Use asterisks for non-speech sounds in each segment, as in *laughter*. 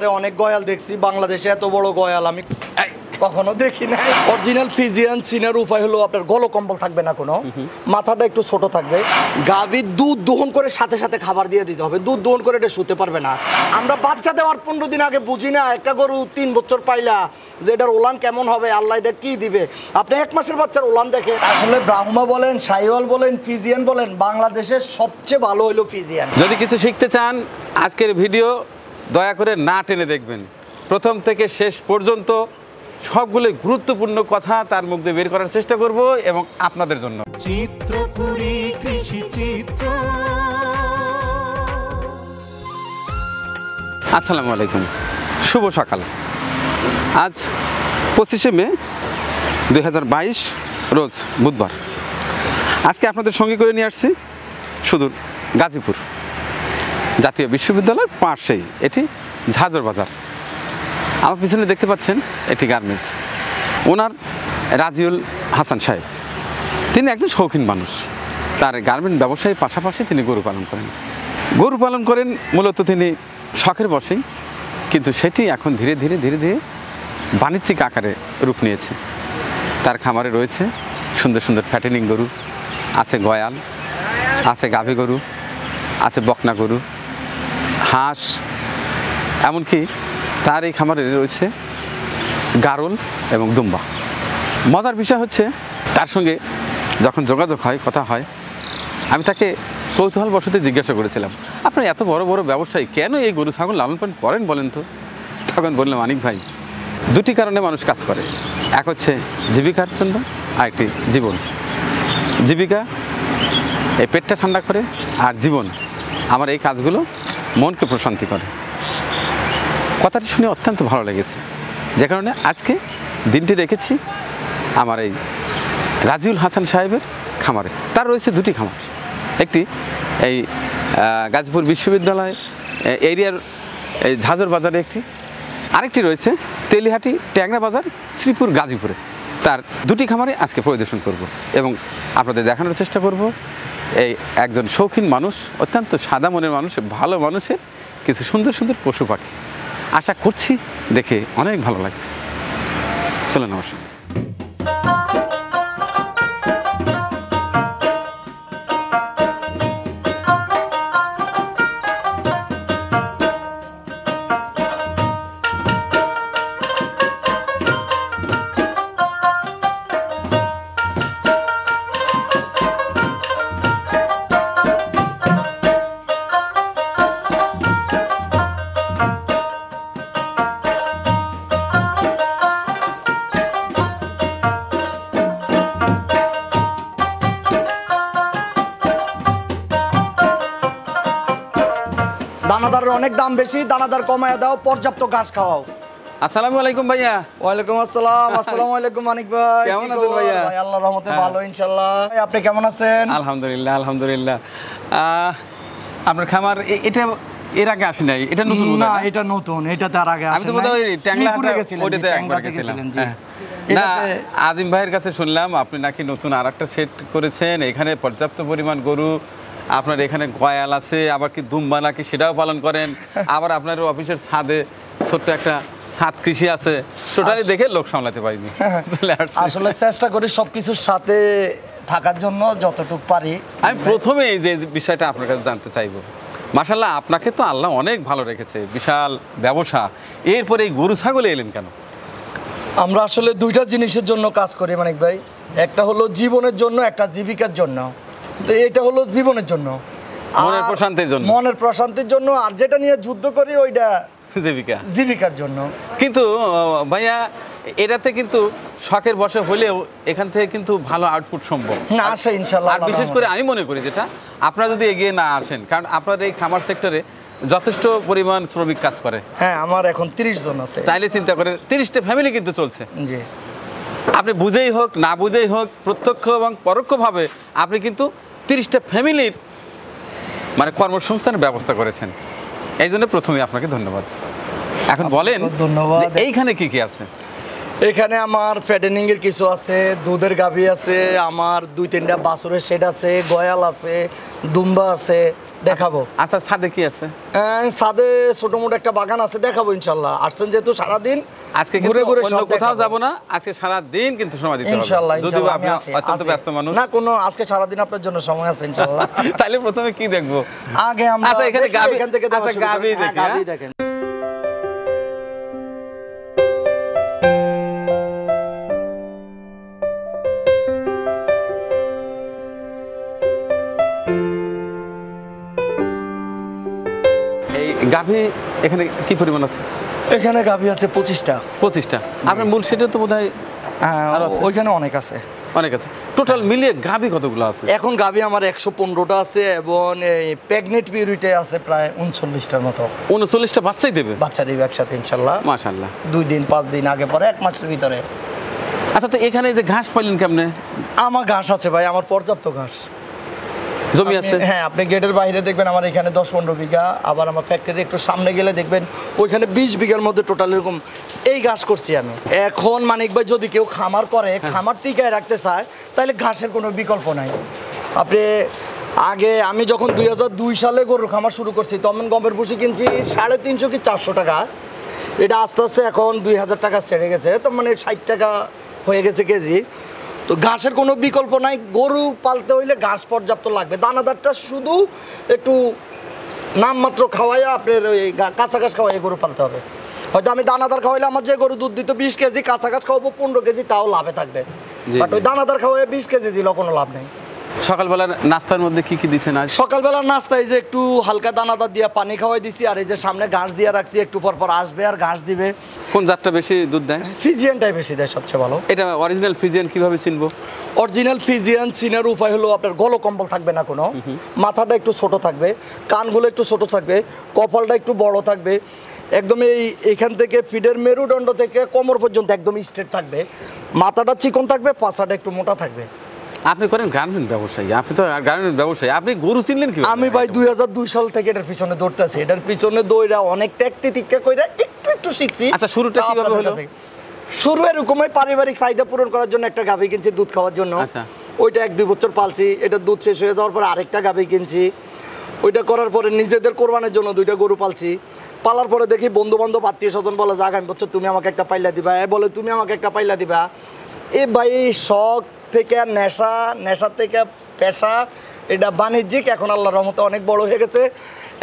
আরে অনেক গয়াল দেখছি বাংলাদেশে এত বড় গয়াল আমি কখনো দেখি নাই। অরিজিনাল ফিজিয়ান সিনের উপায় হলো আপনার গলো কম্বল থাকবে না কোনো। মাথাটা একটু ছোট থাকবে। গাভীর দুধ দোহন করে সাথে সাথে খাবার দিয়ে দিতে হবে। দুধ দোহন করে এটা শুতে পারবে না। আমরা বাচ্চা দেওয়ার পনেরো দিন আগে বুঝি না একটা গরু তিন বছর পাইলা যে এটার ওলান কেমন হবে আল্লাহ এটা কি দিবে? আপনি এক মাসের বাচ্চার ওলান দেখে আসলে ব্রাহ্মা বলেন সাইওয়াল বলেন ফিজিয়ান বলেন বাংলাদেশের সবচেয়ে ভালো হলো ফিজিয়ান। যদি কিছু শিখতে চান আজকের ভিডিও দয়া করে না টেনে দেখবেন। প্রথম থেকে শেষ পর্যন্ত সবগুলো গুরুত্বপূর্ণ কথা তার মুখ দিয়ে বের করার চেষ্টা করব এবং আপনাদের জন্য। চিত্রপুরী কৃষি চিত্র। আসসালামু আলাইকুম। শুভ সকাল। আজ পঁচিশে মে দু হাজার বাইশ রোজ বুধবার। আজকে আপনাদের সঙ্গে করে নিয়ে আসছি সুদূর গাজীপুর। জাতীয় বিশ্ববিদ্যালয়ের পাশেই, এটি ঝাঁঝর বাজার। আমার পিছনে দেখতে পাচ্ছেন এটি গার্মেন্টস। ওনার রাজিউল হাসান সাহেব। তিনি একজন শৌখিন মানুষ। তার গার্মেন্ট ব্যবসায়ীর পাশাপাশি তিনি গরু পালন করেন। গরু পালন করেন, মূলত তিনি শখের বসেই কিন্তু সেটি এখন ধীরে ধীরে ধীরে ধীরে বাণিজ্যিক আকারে রূপ নিয়েছে। তার খামারে রয়েছে সুন্দর সুন্দর ফ্যাটেনিং গরু, আছে গয়াল, আছে গাভী গরু, আছে বকনা গরু হাঁস, এমনকি তার এই খামারে রয়েছে গারল এবং দুম্বা। মজার বিষয় হচ্ছে, তার সঙ্গে যখন যোগাযোগ হয়, কথা হয়, আমি তাকে কৌতূহল বসতে জিজ্ঞাসা করেছিলাম, আপনার এত বড় বড় ব্যবসায়ী, কেন এই গরু ছাগল লালন পালন করেন বলেন তো? তখন বললাম মানিক ভাই, দুটি কারণে মানুষ কাজ করে। এক হচ্ছে জীবিকার জন্য আর একটি জীবন। জীবিকা, এই পেটটা ঠান্ডা করে, আর জীবন। আমার এই কাজগুলো মনকে প্রশান্তি করে। কথাটি শুনে অত্যন্ত ভালো লেগেছে। যে কারণে আজকে দিনটি রেখেছি আমার এই রাজিউল হাসান সাহেবের খামারে। তার রয়েছে দুটি খামার। একটি এই গাজীপুর বিশ্ববিদ্যালয় এরিয়ার এই ঝাঁঝর বাজারে একটি। আরেকটি রয়েছে তেলিহাটি ট্যাংরা বাজার, শ্রীপুর গাজীপুরে। তার দুটি খামারে আজকে পরিদর্শন করব এবং আপনাদের দেখানোর চেষ্টা করব। এই একজন শৌখিন মানুষ, অত্যন্ত সাদা মনের মানুষ, ভালো মানুষের কিছু সুন্দর সুন্দর পশু পাখি। আশা করছি দেখে অনেক ভালো লাগছে চলো আমার সঙ্গে বেশি দানাদার কমায় দাও পর্যাপ্ত ঘাস খাওয়াও। আসসালামু আলাইকুম ভাইয়া। ওয়ালাইকুম আসসালাম আসসালামু আলাইকুম মানিক ভাই কেমন আছেন ভাইয়া? ভাই আল্লাহর রহমতে হ্যাঁ। ভালো ইনশাআল্লাহ। ভাই, আপনি কেমন আছেন? আলহামদুলিল্লাহ আলহামদুলিল্লাহ। আপনার খামার এটা এর আগে আসি নাই? এটা নতুন না এটা নতুন এটা তার আগে আমি তো বোধহয় ওইটাতে একবার গেছিলাম। হ্যাঁ। না আজিম ভাইয়ের কাছে শুনলাম আপনি নাকি নতুন আর একটা সেট করেছেন এখানে পর্যাপ্ত পরিমাণ গরু আপনার এখানে গয়াল আছে আবার কি দুম্বা নাকি সেটাও পালন করেন। *laughs* আবার আপনার অফিসের ছাদে ছোট্ট একটা ছাদ কৃষি আছে। টোটালি দেখে লোক সামলাতে পারিনি। *laughs* আসলে চেষ্টা করি সবকিছুর সাথে থাকার জন্য যতটুকু পারি। আমি প্রথমে এই যে বিষয়টা আপনার কাছে জানতে চাইব। মাসাল্লাহ আপনাকে তো আল্লাহ অনেক ভালো রেখেছে বিশাল ব্যবসা। এরপরে এই গরু ছাগলে এলেন কেন? আমরা আসলে দুইটা জিনিসের জন্য কাজ করি মানিক ভাই। একটা হলো জীবনের জন্য একটা জীবিকার জন্য। তো এটা হলো জীবনের জন্য। মনের প্রশান্তির জন্য। মনের প্রশান্তির জন্য আর যেটা নিয়ে যুদ্ধ করি ওইটা জীবিকা। জীবিকার জন্য। কিন্তু ভাইয়া এটাতে কিন্তু শখের বসে হলেও এখান থেকে কিন্তু ভালো আউটপুট সম্ভব। না আসে ইনশাল্লাহ আর বিশেষ করে আমি মনে করি যেটা আপনারা যদি এগিয়ে না আসেন কারণ আপনার এই খামার সেক্টরে যথেষ্ট পরিমাণ শ্রমিক কাজ করে। হ্যাঁ আমার এখন তিরিশ জন আছে। তাইলে চিন্তা করে তিরিশটা ফ্যামিলি কিন্তু চলছে। জি। আপনি বুঝেই হোক না বুঝেই হোক প্রত্যক্ষ এবং পরোক্ষভাবে আপনি কিন্তু তিরিশটা ফ্যামিলির মানে কর্মসংস্থানের ব্যবস্থা করেছেন। এই জন্য প্রথমে আপনাকে ধন্যবাদ। এখন বলেন ধন্যবাদ। এইখানে কি কি আছে? এখানে আমার ফ্যাটেনিং এর কিছু আছে দুধের গাভী আছে আমার দুই তিনটা বাছুরের শেড আছে গয়াল আছে দুম্বা আছে দেখাবো। আচ্ছা ছাদে কি আছে? আহ, ছাদে ছোট মোটো একটা বাগান আছে দেখাবো ইনশাল্লাহ। আসছেন যেহেতু সারাদিন আজকে ঘুরে ঘুরে সব কোথাও। যাব না আজকে সারা দিন কিন্তু সময় দিতে হবে। যদিও ইনশাল্লাহ আপনি অত্যন্ত ব্যস্ত মানুষ। না কোনো আজকে সারাদিন আপনার জন্য সময় আছে ইনশাল্লাহ। *laughs* তাহলে প্রথমে কি দেখব? আগে আমরা আচ্ছা, এখানে গাভী- এখান থেকে আচ্ছা, হ্যাঁ, দেখি, গাভী হ্যাঁ? দেখেন। গাভী এখানে কি পরিমাণ আছে? এখানে গাভী আছে পঁচিশটা। পঁচিশটা। আপনার মূল সেটা তো বোধ হয় হ্যাঁ, আরও ওইখানে অনেক আছে। অনেক আছে। টোটাল মিলিয়ে গাভী কতগুলো আছে? এখন গাভী আমার একশো পনেরোটা আছে এবং এই প্রেগনেন্ট পিউরিটে আছে প্রায় উনচল্লিশটার মতো। উনচল্লিশটা বাচ্চাই দেবে? বাচ্চা দিবে একসাথে ইনশাল্লাহ। মাশাল্লাহ। দুই দিন পাঁচ দিন আগে পরে এক মাসের ভিতরে। আচ্ছা তো এখানে যে ঘাস পাইলেন কেমনে? আমার ঘাস আছে ভাই আমার পর্যাপ্ত ঘাস। জমি আছে? হ্যাঁ আপনি গেটের বাইরে দেখবেন আমার এখানে দশ পনেরো বিঘা আবার আমার ফ্যাক্টরি একটু সামনে গেলে দেখবেন ওইখানে বিশ বিঘার মধ্যে টোটাল এরকম এই ঘাস করছি আমি। এখন মানিক ভাই যদি কেউ খামার করে হ্যাঁ। খামার টিকায় রাখতে চায় তাহলে ঘাসের কোনো বিকল্প নাই। আপনি আগে আমি যখন দুই দুই সালে গরুর খামার শুরু করছি তখন গমের ভুসি কিনছি সাড়ে তিনশো কি চারশো টাকা। এটা আস্তে আস্তে এখন দুই হাজার টাকা ছেড়ে গেছে তো মানে ষাট টাকা হয়ে গেছে কেজি। তো ঘাসের কোনো বিকল্প নাই। গরু পালতে হইলে ঘাস পর্যাপ্ত লাগবে। দানাদারটা শুধু একটু নামমাত্র খাওয়াইয়া আপনার ওই কাঁচা ঘাস খাওয়াই গরু পালতে হবে। হয়তো আমি দানাদার খাওয়াইলে আমার যে গরু দুধ দিত বিশ কেজি কাঁচা ঘাস খাওয়াবো পনেরো কেজি তাও লাভে থাকবে। বাট ওই দানাদার খাওয়াই বিশ কেজি দিলেও কোনো লাভ নেই। সকালবেলার নাস্তার মধ্যে কি কি দিছেন আজ? সকালবেলার নাস্তায় যে একটু হালকা দানাদার দিয়ে পানি খাওয়াই দিছি আর এই যে সামনে ঘাস দিয়ে রাখছি একটু পর পর আসবে আর ঘাস দিবে। কোন জাতটা বেশি দুধ দেয়? ফিজিয়ানটাই বেশি দেয় সবচেয়ে ভালো। এটা অরিজিনাল ফ্রিজিয়ান কীভাবে চিনবো? অরিজিনাল ফিজিয়ান চিনার উপায় হলো আপনার গলো কম্বল থাকবে না কোনো মাথাটা একটু ছোট থাকবে কানগুলো একটু ছোট থাকবে কপালটা একটু বড় থাকবে একদম এই এখান থেকে ফিডের মেরুদণ্ড থেকে কোমর পর্যন্ত একদম স্ট্রেট থাকবে মাথাটা চিকন থাকবে পাছাটা একটু মোটা থাকবে। আপনি করেন গার্মেন্ট ব্যবসায়ী আপনি তো গার্মেন্ট ব্যবসায়ী আপনি গরু চিনলেন কি আমি ভাই দুই হাজার দুই সাল থেকে এটার পিছনে দৌড়তেছি এটার পিছনে দৌড়া অনেক ত্যাগতে টিক্কা কইরা একটু একটু শিখছি। আচ্ছা, শুরুটা কীভাবে হলো? শুরু এরকমই পারিবারিক চাহিদা পূরণ করার জন্য একটা গাভী কিনছি দুধ খাওয়ার জন্য। আচ্ছা। ওইটা এক দুই বছর পালছি এটা দুধ শেষ হয়ে যাওয়ার পরে আরেকটা গাভী কিনছি। ওইটা করার পরে নিজেদের কোরবানের জন্য দুইটা গরু পালছি। পালার পরে দেখি বন্ধু বান্ধব আত্মীয় স্বজন বলে যে আগামী বছর তুমি আমাকে একটা পাইলা দিবা। এ বলে তুমি আমাকে একটা পাইলা দিবা। এ ভাই শখ থেকে নেশা নেশা থেকে পেশা এটা বাণিজ্যিক এখন আল্লাহর রহমতে অনেক বড় হয়ে গেছে।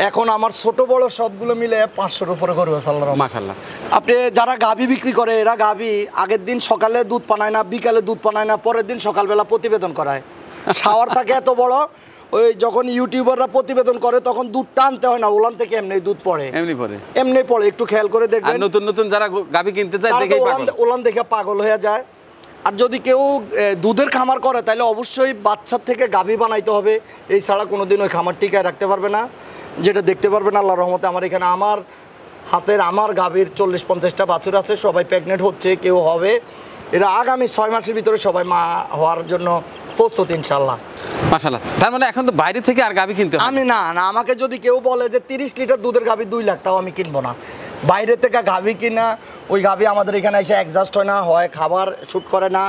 এখন আমার ছোট বড় সবগুলো মিলে পাঁচশোর উপরে গরু আছে রহমতে। মাশাল্লাহ আপনি যারা গাভী বিক্রি করে এরা গাভী আগের দিন সকালে দুধ পানায় না বিকালে দুধ পানায় না পরের দিন সকালবেলা প্রতিবেদন করায়। শাওয়ার থাকে এত বড় ওই যখন ইউটিউবাররা প্রতিবেদন করে তখন দুধ টানতে হয় না ওলান থেকে এমনি দুধ পড়ে। এমনি পড়ে। এমনি পড়ে একটু খেয়াল করে দেখবেন। নতুন নতুন যারা গাভী কিনতে চায় ওলান দেখে পাগল হয়ে যায়। আর যদি কেউ দুধের খামার করে তাহলে অবশ্যই বাচ্চার থেকে গাভী বানাইতে হবে। এই ছাড়া কোনো দিন ওই খামার টিকায় রাখতে পারবে না। যেটা দেখতে পারবে না আল্লাহ রহমতে আমার এখানে আমার হাতের আমার গাভীর চল্লিশ পঞ্চাশটা বাছুর আছে সবাই প্রেগনেন্ট হচ্ছে কেউ হবে। এরা আগামী ছয় মাসের ভিতরে সবাই মা হওয়ার জন্য প্রস্তুত ইনশাল্লাহ মাশাল্লাহ তার মানে এখন তো বাইরে থেকে আর গাভী কিনতে আমি না না আমাকে যদি কেউ বলে যে তিরিশ লিটার দুধের গাভী দুই লাখ তাও আমি কিনবো না। বাইরে থেকে গাভি কিনা, ওই গাভী আমাদের এখানে এসে অ্যাডজাস্ট হয় না, হয় খাবার শ্যুট করে না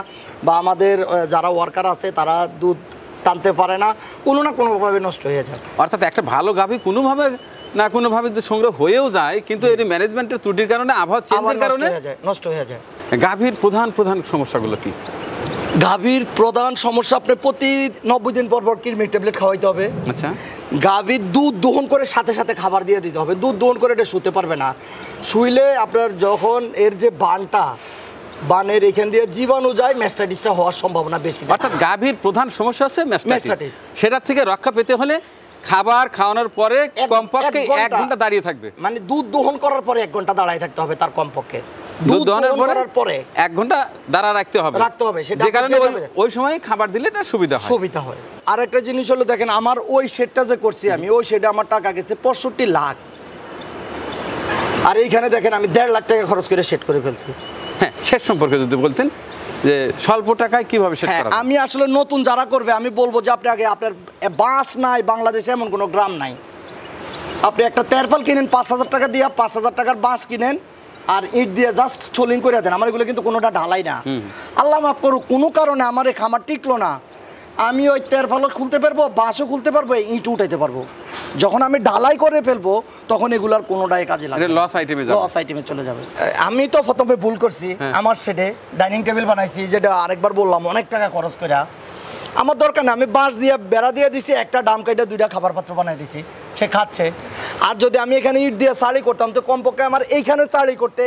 বা আমাদের যারা ওয়ার্কার আছে তারা দুধ টানতে পারে না, কোনো না কোনোভাবে নষ্ট হয়ে যায়। অর্থাৎ একটা ভালো গাভি কোনোভাবে না কোনোভাবে সংগ্রহ হয়েও যায় কিন্তু এর ম্যানেজমেন্টের ত্রুটির কারণে আবহাওয়া চেঞ্জের কারণে? নষ্ট হয়ে যায়। গাভীর প্রধান প্রধান সমস্যাগুলো কি? গাভীর প্রধান সমস্যা আপনি প্রতি নব্বই দিন পর পর কিডনি ট্যাবলেট খাওয়াইতে হবে। আচ্ছা। গাভীর দুধ দহন করে সাথে সাথে খাবার দিয়ে দিতে হবে। দুধ দহন করে এটা শুতে পারবে না। শুইলে আপনার যখন এর যে বানটা বানের এখান দিয়ে জীবাণু যায় ম্যাস্টাইটিসটা হওয়ার সম্ভাবনা বেশি। অর্থাৎ গাভীর প্রধান সমস্যা হচ্ছে। ম্যাস্টাইটিস সেটার থেকে রক্ষা পেতে হলে খাবার খাওয়ানোর পরে কমপক্ষে এক ঘণ্টা। দাঁড়িয়ে থাকবে। মানে দুধ দহন করার পরে এক ঘণ্টা দাঁড়ায় থাকতে হবে তার কমপক্ষে। দুধ দহনের পরে এক ঘণ্টা দাঁড়া রাখতে হবে। রাখতে হবে, সেটা যে কারণে ওই- ওই সময় খাবার দিলে এটা সুবিধা হয়। সুবিধা হয়। আর একটা জিনিস হলো দেখেন আমার ওই শেডটা যে করছি আমি ওই শেডে আমার টাকা গেছে পঁয়ষট্টি লাখ। আর এইখানে দেখেন আমি দেড় লাখ টাকা খরচ করে সেট করে ফেলছি। হ্যাঁ সেট সম্পর্কে যদি বলতেন। যে স্বল্প টাকায় কীভাবে সেট হ্যাঁ করা আমি আসলে নতুন যারা করবে আমি বলব যে আপনি আগে আপনার বাস নাই বাংলাদেশে এমন কোনো গ্রাম নাই। আপনি একটা তেরপাল কিনেন পাঁচ হাজার টাকা দিয়ে পাঁচ হাজার টাকার বাঁশ কিনেন আর ইট দিয়ে জাস্ট চলিং করে দেন। আমার এগুলো কিন্তু কোনোটা ঢালাই না। আল্লাহ মাফ করুক কোনো কারণে আমার এই খামার টিকলো না। আমি ওই তের ফালো খুলতে পারব বাঁশও খুলতে পারব ইট উঠাইতে পারব। যখন আমি ঢালাই করে ফেলব তখন এগুলার কোনোটাই কাজে লাগবে লস আইটেমে যাবে। লস আইটেমে চলে যাবে। আমি তো প্রথমে ভুল করছি। হ্যাঁ। আমার সেটে ডাইনিং টেবিল বানাইছি যেটা আরেকবার বললাম অনেক টাকা খরচ করে আমার দরকার না আমি বাঁশ দিয়ে বেড়া দিয়ে দিছি একটা ডাম কাইটা দুইটা খাবার পাত্র বানাই দিছি সে খাচ্ছে। আর যদি আমি এখানে ইট দিয়ে চালি করতাম তো কমপক্ষে আমার এইখানে চালি করতে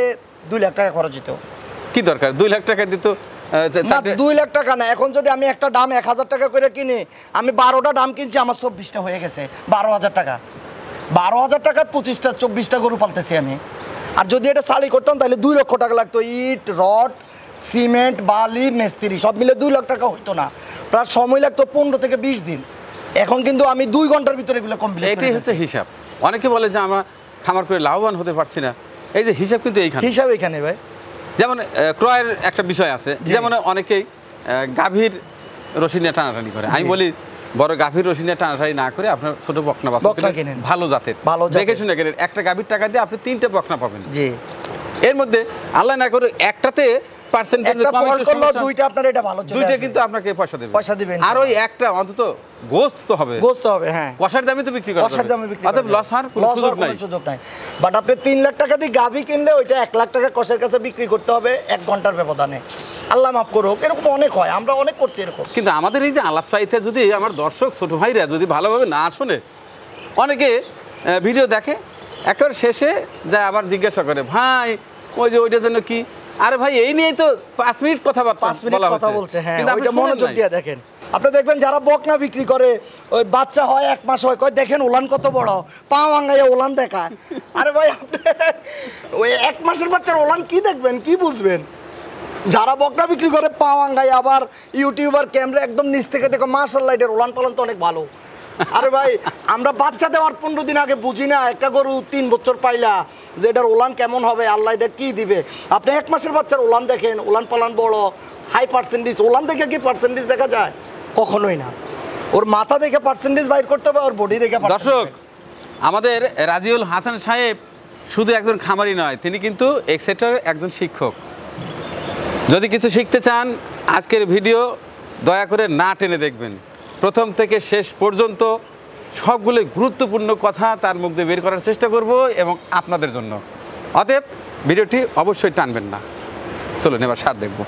দুই লাখ টাকা খরচ হতো কি দরকার? দুই লাখ টাকা দিত? দুই লাখ টাকা না। এখন যদি আমি একটা ডাম এক হাজার টাকা করে কিনি আমি বারোটা ডাম কিনছি আমার চব্বিশটা হয়ে গেছে। বারো হাজার টাকা। বারো হাজার টাকায় পঁচিশটা চব্বিশটা গরু পালতেছি আমি। আর যদি এটা সালি করতাম তাহলে দুই লক্ষ টাকা লাগতো। ইট রড সিমেন্ট বালি মিস্ত্রি সব মিলে দুই লাখ টাকা হইতো না। প্রায় সময় লাগতো পনেরো থেকে বিশ দিন। এখন কিন্তু আমি দুই ঘণ্টার ভিতরে এগুলো কমপ্লিট এটাই হচ্ছে হিসাব। অনেকে বলে যে আমরা খামার করে লাভবান হতে পারছি না। এই যে হিসাব কিন্তু এইখানে। হিসাব এখানে ভাই। যেমন ক্রয়ের একটা বিষয় আছে। যেমন অনেকেই গাভীর রশি নিয়ে টানাটানি করে। আমি বলি বড় গাভীর রশি নিয়ে টানাটানি না করে আপনার ছোট বকনা পাবেন ভালো জাতের। ভালো দেখে শুনে গেলেন একটা গাভীর টাকা দিয়ে আপনি তিনটে বকনা পাবেন। এর মধ্যে আল্লাহ না করে একটাতে পার্সেন্টেজ দুইটা আপনার এটা ভালো দুইটা কিন্তু আপনাকে পয়সা দেবে। পয়সা দিবেন। আর ওই একটা অন্তত গোস্ত তো হবে। গোস্ত হবে হ্যাঁ। কষার দামে তো বিক্রি কষার দামে বিক্রি অতএব লস হওয়ার কোনো সুযোগ নাই। সুযোগ নাই। বাট আপনি লাখ টাকা দিয়ে কিনলে ওইটা এক লাখ টাকা কষের কাছে বিক্রি করতে হবে ঘণ্টার ব্যবধানে। আল্লাহ মাফ করুক এরকম অনেক হয় আমরা অনেক করছি এরকম। কিন্তু আমাদের এই যে আলাপ চাইতে যদি আমার দর্শক ছোট ভাইরা যদি ভালোভাবে না শোনে অনেকে ভিডিও দেখে একেবারে শেষে যায় আবার জিজ্ঞাসা করে ভাই ওই যে ওইটার জন্য কি? আরে ভাই এই নিয়েই তো পাঁচ মিনিট কথাবার্তা পাঁচ মিনিট কথা বলছে হ্যাঁ ওইটা মনোযোগ। দিয়ে দেখেন। আপনি দেখবেন যারা বকনা বিক্রি করে ওই বাচ্চা হয় এক মাস হয় কয় দেখেন ওলান কত বড় পা ভাঙ্গাইয়া ওলান দেখায়। আরে ভাই আপনি *laughs* ওই এক মাসের বাচ্চার ওলান কি দেখবেন কি বুঝবেন? যারা বকনা বিক্রি করে পা ভাঙ্গাই আবার ইউটিউবার ক্যামেরা একদম নিচ থেকে দেখো মার্শাল লাইটের ওলান পালন তো অনেক ভালো। আরে ভাই আমরা বাচ্চা দেওয়ার পনেরো দিন আগে বুঝি না একটা গরু তিন বছর পাইলা যে এটার ওলান কেমন হবে আল্লাহ এটা কী দিবে? আপনি এক মাসের বাচ্চার ওলান দেখেন ওলান পালান বড় হাই পার্সেন্টেজ ওলান দেখে কি পার্সেন্টেজ দেখা যায়? কখনোই না। ওর মাথা দেখে পার্সেন্টেজ বাইর করতে হবে ওর বডি দেখে দর্শক আমাদের রাজিউল হাসান সাহেব শুধু একজন খামারি নয় তিনি কিন্তু এক্সেটার একজন শিক্ষক। যদি কিছু শিখতে চান আজকের ভিডিও দয়া করে না টেনে দেখবেন। প্রথম থেকে শেষ পর্যন্ত সবগুলো গুরুত্বপূর্ণ কথা তার মুখ দিয়ে বের করার চেষ্টা করব এবং আপনাদের জন্য। অতএব ভিডিওটি অবশ্যই টানবেন না। চলুন এবার সার দেখব।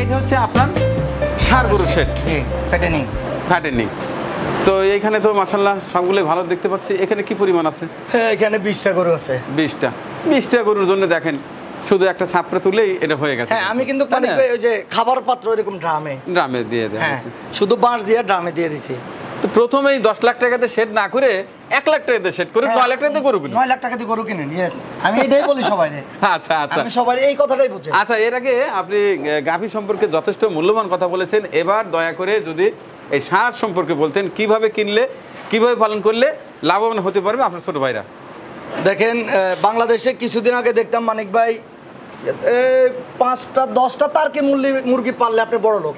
এটা হচ্ছে আপনার সার গরু সেট জি ফেটেনিং ফ্যাটেনিং তো এইখানে তো মাসাল্লাহ সবগুলোই ভালো দেখতে পাচ্ছি। এখানে কি পরিমাণ আছে? হ্যাঁ এখানে বিশটা গরু আছে। বিশটা। বিশটা গরুর জন্য দেখেন শুধু একটা ছাপড়ে তুলেই এটা হয়ে গেছে। হ্যাঁ আমি কিন্তু ওই যে খাবার পাত্র এরকম ড্রামে। ড্রামে দিয়ে দেয় হ্যাঁ শুধু বাঁশ দিয়ে ড্রামে দিয়ে দিছি। তো প্রথমেই দশ লাখ টাকাতে সেট না করে এক লাখ টাকাতে সেট করে নয় লাখ টাকাতে গরু কিনুন নয় লাখ টাকা দিয়ে গরু কিনেন ইয়েস আমি এটাই বলি সবাই *laughs* আচ্ছা আচ্ছা। আমি সবাই এই কথাটাই বুঝি। আচ্ছা এর আগে আপনি গাভী সম্পর্কে যথেষ্ট মূল্যবান কথা বলেছেন। এবার দয়া করে যদি এই সার সম্পর্কে বলতেন কীভাবে কিনলে কীভাবে পালন করলে লাভবান হতে পারবে আপনার ছোট ভাইরা? দেখেন বাংলাদেশে কিছুদিন আগে দেখতাম মানিক ভাই পাঁচটা দশটা তারকে মুরগি মুরগি পাললে আপনি বড় লোক।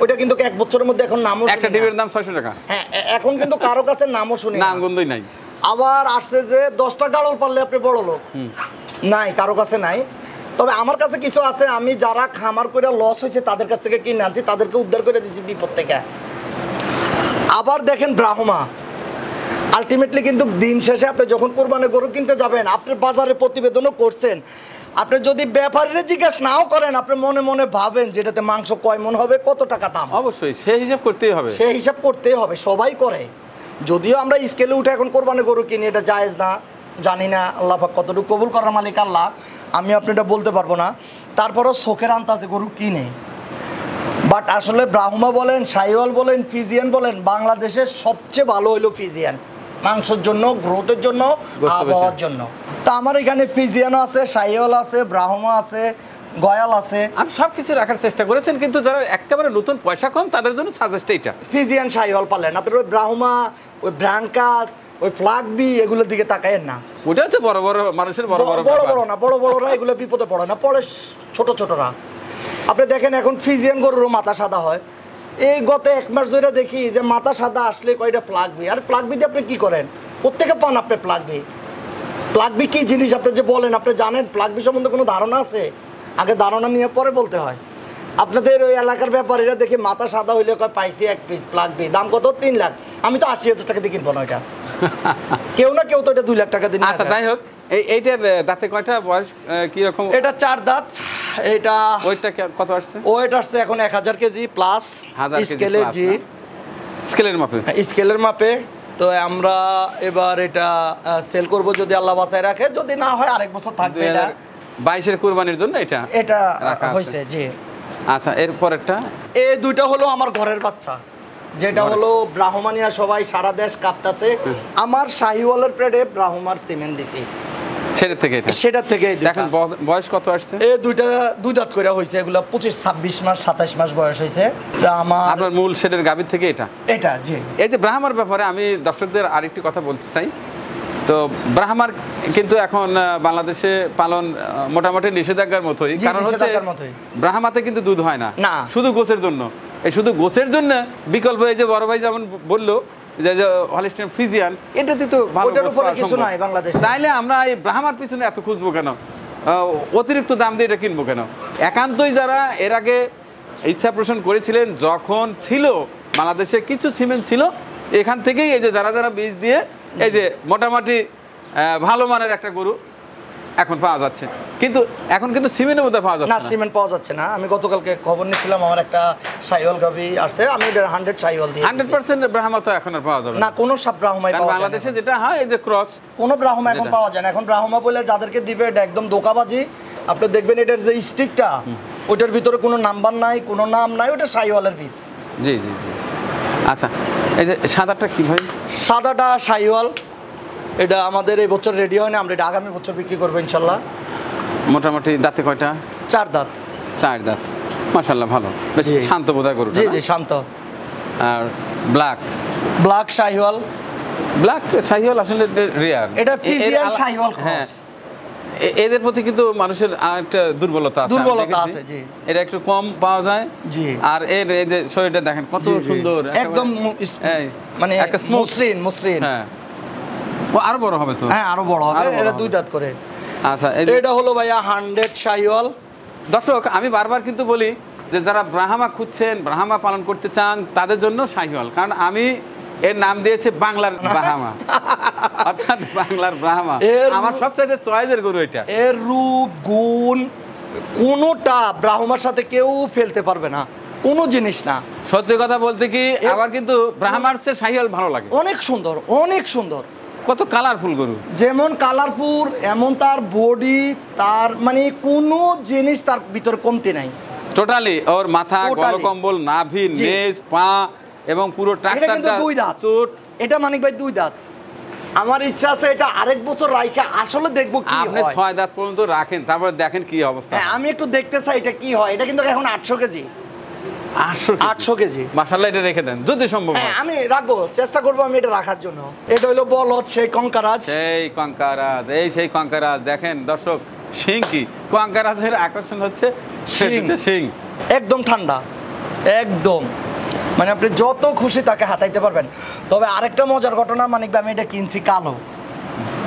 ওইটা কিন্তু এক বছরের মধ্যে এখন নামও একটা ডিমের দাম ছয়শো টাকা। হ্যাঁ এখন কিন্তু কারও কাছে নামও শুনি না। নাম গন্ধই নাই। আবার আসছে যে দশটা ডালর পারলে আপনি বড় লোক। নাই কারও কাছে নাই। তবে আমার কাছে কিছু আছে আমি যারা খামার করে লস হয়েছে তাদের কাছ থেকে কিনে আনছি তাদেরকে উদ্ধার করে দিয়েছি বিপদ থেকে। আবার দেখেন ব্রাহ্মা আলটিমেটলি কিন্তু দিন শেষে আপনি যখন কোরবানি গরু কিনতে যাবেন আপনি বাজারে প্রতিবেদনও করছেন আপনি যদি ব্যাপারীরা জিজ্ঞেস নাও করেন আপনি মনে মনে ভাবেন যেটাতে মাংস কয় মন হবে কত টাকা দাম? অবশ্যই সেই হিসাব করতেই হবে। সে হিসাব করতেই হবে সবাই করে। যদিও আমরা স্কেলে উঠে এখন কোরবানি গরু কিনি এটা জায়েজ না জানি না আল্লাহ পাক কতটুকু কবুল করার মালিক আল্লাহ আমি আপনি এটা বলতে পারব না। তারপরও শোকের আন্তাজে গরু কিনে। বাট আসলে ব্রাহ্মা বলেন সাইওয়াল বলেন ফিজিয়ান বলেন বাংলাদেশের সবচেয়ে ভালো হইল ফিজিয়ান। মাংসের জন্য গ্রোথের জন্য আবহাওয়ার জন্য। তো আমার এখানে ফিজিয়ানও আছে সাইওয়াল আছে ব্রাহ্মা আছে গয়াল আছে। আপনি সব কিছু রাখার চেষ্টা করেছেন কিন্তু যারা একেবারে নতুন পয়সা কম তাদের জন্য সাজেস্ট এইটা। ফিজিয়ান সাইওয়াল পালেন। আপনার ওই ব্রাহ্মা ওই ব্রাঙ্কাস ওই ফ্লাগবি এগুলোর দিকে তাকায়েন না। ওটা হচ্ছে বড় বড় মানুষের বড় বড় বড় বড় না বড় বড়রা এগুলো বিপদে পড়ে না পড়ে ছোট ছোটরা। আপনি দেখেন এখন ফিজিয়ান গরুরও মাথা সাদা হয়। এই গত এক মাস ধরে দেখি যে মাথা সাদা আসলে কয়টা প্লাগবি আর প্লাগবি দিয়ে আপনি কি করেন? কোথেকে পান আপনি প্লাগবি প্লাগবি কি জিনিস? আপনি যে বলেন আপনি জানেন প্লাগবি সম্বন্ধে কোনো ধারণা আছে? আগে ধারণা নিয়ে পরে বলতে হয়। আপনাদের ওই এলাকার ব্যাপারীরা দেখি মাথা সাদা হইলে কয় পাইছি এক পিস প্লাগবি দাম কত? তিন লাখ। আমি তো আশি হাজার টাকা দিয়ে কিনবো না ওইটা। *laughs* কেউ না কেউ তো এটা দুই লাখ টাকা দিয়ে নিয়ে আচ্ছা যাই হোক। এই এইটার দাঁতে কয়টা বয়স কি রকম এটা চার দাঁত এটা ওইটা কত আসছে? ওয়েট আসছে এখন এক হাজার কেজি প্লাস হাজার স্কেলে জি। স্কেলের মাপে? স্কেলের মাপে। তো আমরা এবার এটা সেল করব যদি আল্লাহ বাসায় রাখে। যদি না হয় আরেক বছর থাকবে এটা। বাইশের কোরবানির জন্য এটা এটা হয়েছে জি। আচ্ছা এরপরেরটা? এই দুইটা হলো আমার ঘরের বাচ্চা। যেটা হলো ব্রাহ্মণিয়া সবাই সারা দেশ কাঁপতাছে। আমার শাহিওয়ালের প্লেটে ব্রাহ্মার সিমেন্ট দিছি। থেকে থেকে বয়স কত আসছে? এই দুইটা দুই দাঁত করে হয়েছে এগুলো পঁচিশ ছাব্বিশ মাস মাস বয়স হয়েছে আমার আপনার মূল গাভীর থেকে এটা? এটা জি। এই যে ব্রাহ্মার ব্যাপারে আমি দর্শকদের আরেকটি কথা বলতে চাই। তো ব্রাহ্মার কিন্তু এখন বাংলাদেশে পালন মোটামুটি নিষেধাজ্ঞার মতোই। কারণ হচ্ছে। ব্রাহ্মাতে কিন্তু দুধ হয় না। না। শুধু গোছের জন্য। এই শুধু গোছের জন্য বিকল্প এই যে বড় ভাই যেমন বলল যে হলিস্টিয়ান ফ্রিজিয়ান এটাতে তো ভালো কিছু নাই বাংলাদেশে। তাইলে আমরা এই ব্রাহ্মার পিছনে এত খুঁজবো কেন? অতিরিক্ত দাম দিয়ে এটা কিনবো কেন? একান্তই যারা এর আগে ইচ্ছা পোষণ করেছিলেন যখন ছিল বাংলাদেশে কিছু সিমেন্ট ছিল এখান থেকেই এই যে যারা যারা বীজ দিয়ে এই যে মোটামুটি ভালো মানের একটা গরু এখন পাওয়া যাচ্ছে। কিন্তু এখন কিন্তু সিমেন্টের মধ্যে পাওয়া যাচ্ছে না সিমেন্ট পাওয়া যাচ্ছে না। আমি গতকালকে খবর নিচ্ছিলাম আমার একটা সাইওয়াল গাবি আসছে আমি এটা হান্ড্রেড সাইওয়াল দিয়ে হান্ড্রেড। পার্সেন্ট ব্রাহ্মা তো এখন আর পাওয়া যাবে না। কোনো সব ব্রাহ্মাই পাওয়া বাংলাদেশে যেটা হয় এই যে ক্রস কোনো ব্রাহ্মা এখন পাওয়া যায় না। এখন ব্রাহ্মা বলে যাদেরকে দিবে এটা একদম দোকাবাজি আপনি দেখবেন এটার যে স্টিকটা ওইটার ভিতরে কোনো নাম্বার নাই কোনো নাম নাই ওটা সাইওয়ালের পিস জি জি জি আচ্ছা এই যে সাদাটা কি ভাই? সাদাটা সাইওয়াল এটা আমাদের এই বছর রেডি হয় না আমরা এটা আগামী বছর বিক্রি করব ইনশাল্লাহ। মোটামুটি দাঁতে কয়টা? চার দাঁত। চার দাঁত। মাশাল্লাহ ভালো। বেশ শান্ত বোধহয় গরু জি জি শান্ত। আর black black Sahiwal. Black Sahiwal আসলে রেয়ার এটা ফিজিয়ান শাহিওয়াল হ্যাঁ। এদের প্রতি কিন্তু মানুষের আরেকটা দুর্বলতা আছে দুর্বলতা আছে, জি। এটা একটু কম পাওয়া যায়। জি। আর এর এই যে শরীরটা দেখেন কত। সুন্দর একদম মানে একটা। মসৃণ মসৃণ। হ্যাঁ। আরও বড় হবে তো? হ্যাঁ আরও বড় হবে। এটা দুই দাঁত করে। আচ্ছা এটা হলো ভাইয়া হান্ড্রেড শাহিওয়াল। দর্শক আমি বারবার কিন্তু বলি যে যারা ব্রাহ্মা খুঁজছেন ব্রাহ্মা পালন করতে চান তাদের জন্য শাহিওয়াল। কারণ আমি এর নাম দিয়েছে বাংলার ব্রাহ্মা। *laughs* অর্থাৎ বাংলার ব্রাহ্মা। আমার সবচাইতে চয়েসের গরু এটা। এর রূপ গুণ কোনোটা ব্রাহ্মার সাথে কেউ ফেলতে পারবে না। কোনো জিনিস না। সত্যি কথা বলতে কি আবার কিন্তু ব্রাহ্মার চেয়ে শাহিওয়াল ভালো লাগে। অনেক সুন্দর অনেক সুন্দর। কত কালারফুল গরু? যেমন কালারফুল এমন তার বডি তার মানে কোনো জিনিস তার ভিতরে কমতি নাই। টোটালি ওর মাথা। গলকম্বল নাভি। নেজ পা এবং পুরো কিন্তু দুই দাঁত। এটা মানিক ভাই দুই দাঁত। আমার ইচ্ছা আছে এটা আরেক বছর রাইখা আসলে দেখব কি আপনি ছয় দাঁত পর্যন্ত রাখেন তারপরে দেখেন কি অবস্থা। হ্যাঁ আমি একটু দেখতে চাই এটা কি হয়। এটা কিন্তু এখন আটশো কেজি। আটশো কেজি। মাসাল্লাহ এটা রেখে দেন। যদি সম্ভব হ্যাঁ হয়। আমি রাখব চেষ্টা করব আমি এটা রাখার জন্য। এটা হলো বলদ সেই কঙ্কারাজ। সেই কঙ্কারাজ এই সেই কঙ্কারাজ। দেখেন দর্শক সিং কি? কঙ্কারাজের আকর্ষণ হচ্ছে শিং। সিং একদম ঠান্ডা। একদম। মানে আপনি যত খুশি তাকে হাতাইতে পারবেন। তবে আরেকটা মজার ঘটনা মানিক ভাই, আমি এটা কিনছি কালো।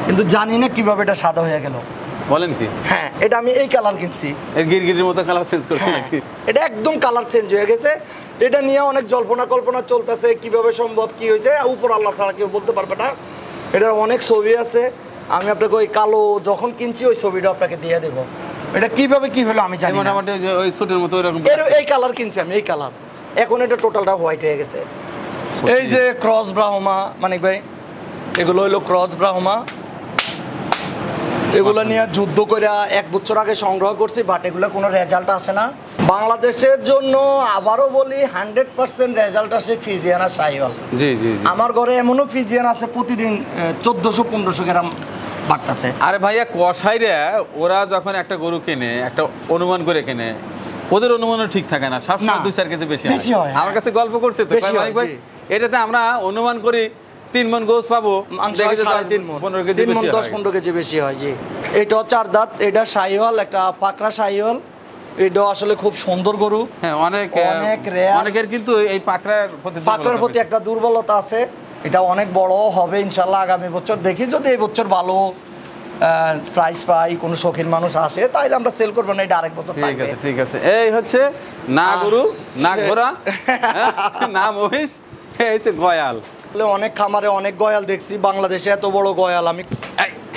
কিন্তু জানি না কীভাবে এটা সাদা হয়ে গেল। বলেন কি? হ্যাঁ এটা আমি এই কালার কিনছি। এর গিরগিটির মতো কালার চেঞ্জ করছে নাকি? এটা একদম কালার চেঞ্জ হয়ে গেছে। এটা নিয়ে অনেক জল্পনা কল্পনা চলতেছে কীভাবে সম্ভব কি হয়েছে উপর আল্লাহ ছাড়া কেউ বলতে পারবে না। এটার অনেক ছবি আছে। আমি আপনাকে ওই কালো যখন কিনছি ওই ছবিটা আপনাকে দিয়ে দেব। এটা কীভাবে কি হলো আমি জানি মোটামুটি ওই সুটের মতো ওইরকম এর এই কালার কিনছি আমি এই কালার এখন এটা টোটালটা হোয়াইট হয়ে গেছে। এই যে ক্রস ব্রাহ্মা মানিক ভাই এগুলো হইল ক্রস ব্রাহ্মা এগুলো নিয়ে যুদ্ধ করে এক বছর আগে সংগ্রহ করছি বাট এগুলো কোনো রেজাল্ট আসে না। বাংলাদেশের জন্য আবারও বলি হান্ড্রেড পার্সেন্ট রেজাল্ট আসে ফিজিয়ান আর সাইওয়াল জি জি আমার ঘরে এমনও ফিজিয়ান আছে প্রতিদিন চোদ্দোশো পনেরোশো গ্রাম বাড়তেছে। আরে ভাইয়া কসাইরা ওরা যখন একটা গরু কেনে একটা অনুমান করে কেনে ওদের অনুমানও ঠিক থাকে না। সবসময় দুই চার কেজি বেশি হয়, আমার কাছে গল্প করছে তো ভাই, এটাতে আমরা অনুমান করি তিন মন গোস পাবো। পনেরো কেজি মন দশ। পনেরো কেজি বেশি হয় জি। এটা চার দাঁত এটা সাইওয়াল একটা পাকড়া সাইওয়াল এটাও আসলে খুব সুন্দর গরু। হ্যাঁ অনেক অনেক। অনেকের কিন্তু এই পাকড়ার প্রতি পাকড়ার প্রতি একটা দুর্বলতা আছে। এটা অনেক বড় হবে ইনশাল্লাহ আগামী বছর। দেখি যদি এই বছর ভালো প্রাইস পাই কোনো শৌখিন মানুষ আসে তাইলে আমরা সেল করব না এটা আরেক বছর ঠিক আছে ঠিক আছে। এই হচ্ছে না গরু না ঘোড়া *laughs* হ্যাঁ, না মহিষ এই হচ্ছে গয়াল। অনেক খামারে অনেক গয়াল দেখছি বাংলাদেশে এত বড় গয়াল আমি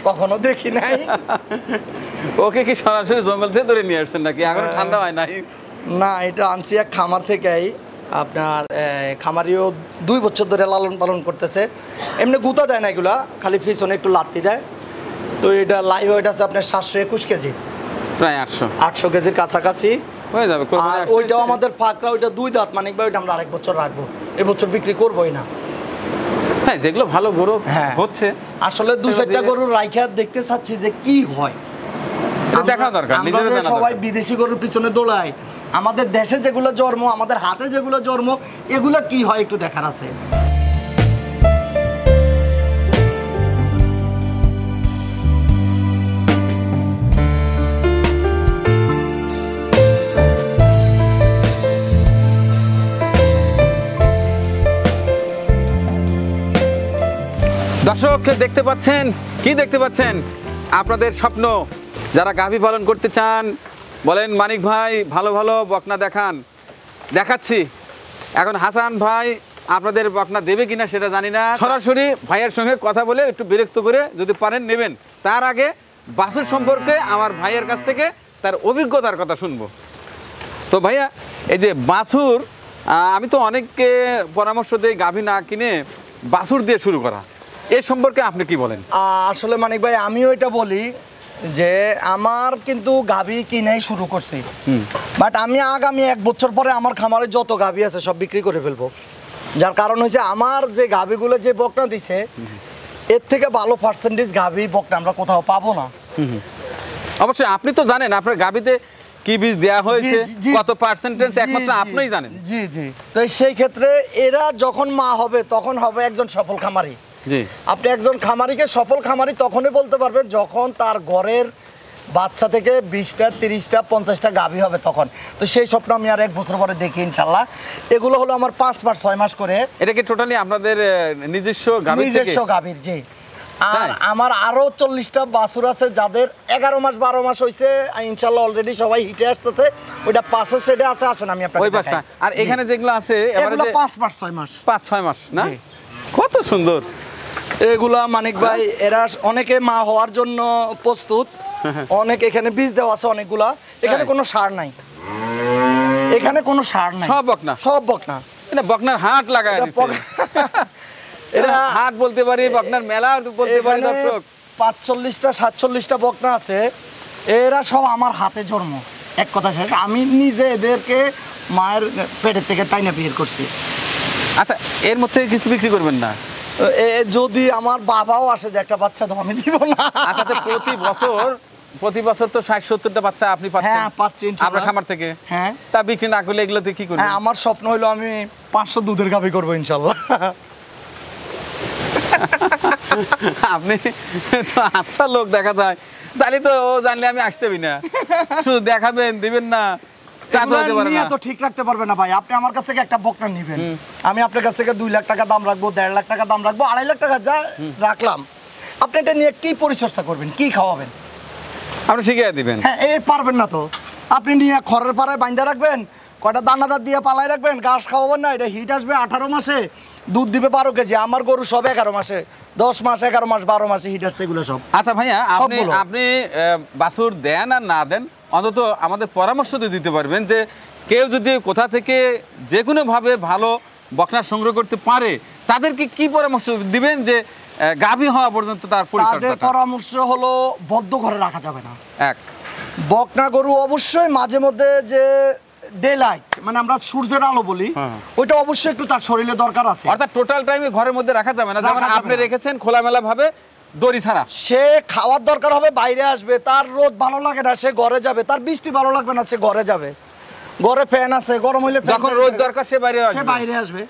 কখনো দেখি নাই। ওকে কি সরাসরি জঙ্গল থেকে ধরে নিয়ে আসছেন নাকি? এখন। ঠান্ডা হয় নাই? না এটা আনছি এক খামার থেকেই। আপনার খামারিও দুই বছর ধরে লালন পালন করতেছে। এমনি গুতা দেয় না এগুলা খালি পিছনে একটু লাত্তি দেয়। তো এটা লাইভ ওয়েট আছে আপনার সাতশো একুশ কেজি। প্রায় আটশো। আটশো কেজির কাছাকাছি। হয়ে যাবে আর ওইটাও আমাদের ফাঁকরা ওইটা দুই দাঁত ভাই ওইটা আমরা আরেক বছর রাখব। এবছর বিক্রি করবোই না। হ্যাঁ যেগুলো ভালো গরু হ্যাঁ। হচ্ছে। আসলে দু চারটা গরু রাইখা দেখতে চাচ্ছি যে কি হয়। দেখা দরকার সবাই বিদেশি গরুর পিছনে দোলায় আমাদের দেশে যেগুলো জন্ম আমাদের হাতে যেগুলো জন্ম এগুলো কি হয় একটু দেখার আছে? দর্শক, দেখতে পাচ্ছেন? কি দেখতে পাচ্ছেন? আপনাদের স্বপ্ন, যারা গাভী পালন করতে চান, বলেন, মানিক ভাই, ভালো ভালো বকনা দেখান। দেখাচ্ছি। এখন হাসান ভাই, আপনাদের বকনা দেবে কিনা সেটা জানি না। সরাসরি ভাইয়ের সঙ্গে কথা বলে একটু বিরক্ত করে যদি পারেন নেবেন। তার আগে বাসুর সম্পর্কে আমার ভাইয়ের কাছ থেকে তার অভিজ্ঞতার কথা শুনব। তো ভাইয়া, এই যে বাছুর আমি তো অনেককে পরামর্শ দিই গাভী না কিনে বাছুর দিয়ে শুরু করা। এ সম্পর্কে আপনি কি বলেন? আসলে মানিক ভাই আমিও এটা বলি যে আমার কিন্তু গাভী কিনেই শুরু করছি। বাট আমি আগামী এক বছর পরে আমার খামারে যত গাভী আছে সব বিক্রি করে ফেলব। যার কারণ হচ্ছে আমার যে গাভীগুলো যে বকনা দিছে এর থেকে ভালো পার্সেন্টেজ গাভী বকনা আমরা কোথাও পাবো না। অবশ্যই আপনি তো জানেন আপনার গাভীতে কি বীজ দেওয়া হয়েছে কত পার্সেন্টেজ একমাত্র আপনিই জানেন। জি জি। তো সেই ক্ষেত্রে এরা যখন মা হবে তখন হবে একজন সফল খামারি। আপনি একজন খামারিকে সফল খামারি তখনই বলতে পারবেন যখন তার ঘরের বাচ্চা থেকে বিশটা তিরিশটা পঞ্চাশটা গাভী হবে তখন। তো সেই স্বপ্ন আমি আর এক বছর পরে দেখি ইনশাল্লাহ। এগুলো হলো আমার পাঁচ মাস ছয় মাস করে। এটা কি টোটালি আপনাদের নিজস্ব নিজস্ব গাভীর জি। আর আমার আরও চল্লিশটা বাছুর আছে যাদের এগারো মাস বারো মাস হয়েছে ইনশাল্লাহ অলরেডি সবাই হিটে আসতেছে। ওইটা পাঁচের সেটে আছে আসেন আমি ওই পাঁচটা আর এখানে যেগুলো আছে পাঁচ মাস ছয় মাস। পাঁচ ছয় মাস না? কত সুন্দর। এগুলা মানিক ভাই এরা অনেকে মা হওয়ার জন্য প্রস্তুত। *laughs* অনেক এখানে বীজ দেওয়া আছে অনেকগুলা। এখানে কোনো সার নাই। এখানে কোনো সার নাই। সব বকনা। সব বকনা। এটা বকনার হাট লাগায় এটা *laughs* *laughs* হাট বলতে পারি বকনার মেলা বলতে পারি দর্শক। পাঁচচল্লিশটা সাতচল্লিশটা বকনা আছে। এরা সব আমার হাতে জন্ম। এক কথা শেষ। আমি নিজে এদেরকে মায়ের পেটের থেকে টাইনা বিয়ে করছি। আচ্ছা এর মধ্যে কিছু বিক্রি করবেন না? যদি আমার বাবাও আসে যে একটা বাচ্চা তো আমি দিব না। আচ্ছা প্রতি বছর প্রতি বছর তো ষাট সত্তরটা বাচ্চা আপনি পাচ্ছেন? হ্যাঁ, আপনার খামার থেকে? হ্যাঁ। তা বিক্রি না করলে এগুলোতে কি করবেন? হ্যাঁ আমার স্বপ্ন হলো আমি পাঁচশো দুধের গাভি করব ইনশাল্লাহ। আপনি তো আচ্ছা লোক দেখা যায়। তাহলে তো ও জানলে আমি আসতেবি না। শুধু দেখাবেন দিবেন না। তা তো এগুলো হতে পারে নিয়ে তো ঠিক রাখতে পারবে না ভাই। আপনি আমার কাছ থেকে একটা বকনা নিবেন। আমি আপনার কাছ থেকে দুই লাখ টাকা দাম রাখব দেড় লাখ টাকা দাম রাখব আড়াই লাখ টাকা যা রাখলাম। আপনি এটা নিয়ে কি পরিচর্যা করবেন? কি খাওয়াবেন? আপনি শিখিয়ে দিবেন। হ্যাঁ এই পারবেন না তো। আপনি নিয়ে খড়ের পাড়ায় বাইন্দা রাখবেন দানাদার দিয়ে পালাই রাখবেন ঘাস খাওয়াবেন না এটা হিট আসবে আঠারো মাসে দুধ দিবে বারো কেজি আমার গরু সব এগারো মাসে দশ মাস এগারো মাস বারো মাসে হিট আসছে এগুলো সব। আচ্ছা ভাইয়া আপনি। আপনি বাছুর দেন আর না দেন? অন্তত আমাদের পরামর্শ দিতে পারবেন যে কেউ যদি কোথা থেকে যে কোনোভাবে ভালো বকনা সংগ্রহ করতে পারে তাদেরকে কি পরামর্শ দিবেন যে গাভী হওয়া পর্যন্ত তার তাদের পরামর্শ হলো বদ্ধ ঘরে রাখা যাবে না। এক। বকনা গরু অবশ্যই মাঝে মধ্যে যে মানে আমরা সূর্যের আলো বলি হ্যাঁ। ওইটা অবশ্যই একটু তার শরীরে দরকার আছে। অর্থাৎ টোটাল টাইমে ঘরের মধ্যে রাখা যাবে না। যেমন আপনি রেখেছেন খোলামেলা ভাবে দড়ি ছাড়া। সে খাওয়ার দরকার হবে বাইরে আসবে। তার রোদ ভালো লাগে না সে ঘরে যাবে। তার বৃষ্টি ভালো লাগবে না সে ঘরে যাবে। ঘরে ফ্যান আছে গরম হইলে যখন রোদ দরকার সে বাইরে সে বাইরে আসবে।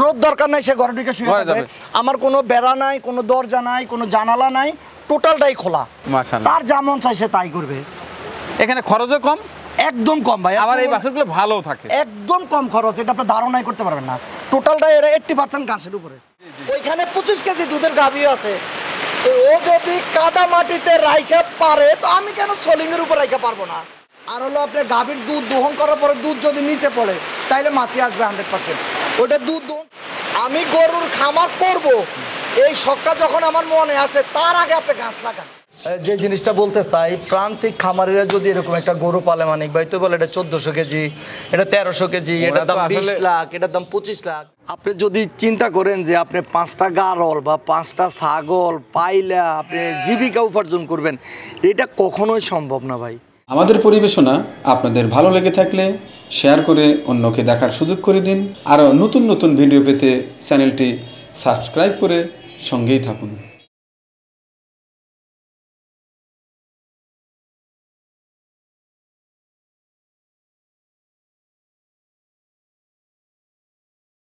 রোদ দরকার নাই সে ঘরে ঢুকে শুয়ে যাবে। আমার কোনো বেড়া নাই কোনো দরজা নাই কোনো জানালা নাই টোটালটাই খোলা। তার যেমন চাই সে তাই করবে। এখানে খরচও কম? একদম কম ভাই। আবার এই বাছুরগুলো ভালো থাকে। একদম কম খরচ এটা আপনি ধারণাই করতে পারবেন না। টোটালটা এরা এইট্টি পার্সেন্ট ঘাসের উপরে। ওইখানে পঁচিশ কেজি দুধের গাভী আছে। তো ও যদি কাদা মাটিতে রাইখা পারে তো আমি কেন সোলিং এর উপর রাইখা পারব না? আর হলো আপনি গাভীর দুধ দহন করার পরে দুধ যদি নিচে পড়ে তাইলে মাছি আসবে হান্ড্রেড পার্সেন্ট ওটা দুধ দহন আমি গরুর খামার করব। এই শখটা যখন আমার মনে আসে তার আগে আপনি ঘাস লাগান। যে জিনিসটা বলতে চাই প্রান্তিক খামারিরা যদি এরকম একটা গরু পালে মানিক ভাই তো বলে এটা চোদ্দশো কেজি এটা তেরোশো কেজি এটার দাম বিশ লাখ এটার দাম পঁচিশ লাখ। আপনি যদি চিন্তা করেন যে আপনি পাঁচটা গারল বা পাঁচটা ছাগল পাইলা আপনি জীবিকা উপার্জন করবেন এটা কখনোই সম্ভব না ভাই। আমাদের পরিবেশনা আপনাদের ভালো লেগে থাকলে শেয়ার করে অন্যকে দেখার সুযোগ করে দিন। আরও নতুন নতুন ভিডিও পেতে চ্যানেলটি সাবস্ক্রাইব করে সঙ্গেই থাকুন।